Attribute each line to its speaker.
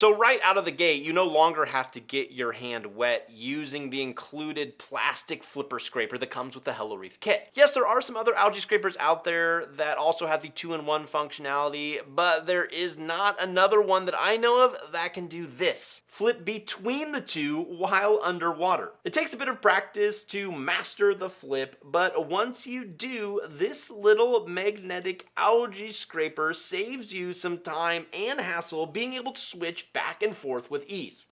Speaker 1: So right out of the gate, you no longer have to get your hand wet using the included plastic flipper scraper that comes with the Hello Reef kit. Yes, there are some other algae scrapers out there that also have the two-in-one functionality, but there is not another one that I know of that can do this. Flip between the two while underwater. It takes a bit of practice to master the flip, but once you do, this little magnetic algae scraper saves you some time and hassle being able to switch back and forth with ease.